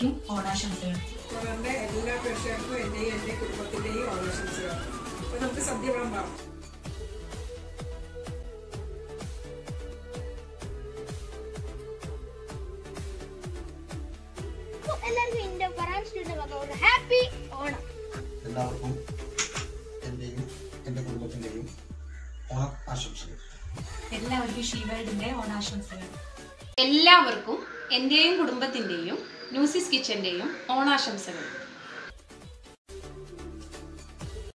എല്ലാവർക്കും എന്റെയും എന്റെ കുടുംബത്തിന്റെയും ഓണാശംസകൾ. അപ്പോൾ നമുക്ക് സദ്യ വിളമ്പാം. എല്ലാവർക്കും എന്റെ പറയാൻ സ്റ്റുഡിയോ ഹാപ്പി ഓണം. എല്ലാവർക്കും എന്റെയും എന്റെ കുടുംബത്തിന്റെയും ഓണം ആശംസകൾ എല്ലാവർക്കും ഷീവേൾഡിന്റെ ഓണാശംസകൾ. എല്ലാവർക്കും എന്റെയും കുടുംബത്തിന്റെയും ന്യൂസിസ് കിച്ചന്റെയും ഓണാശംസകൾ.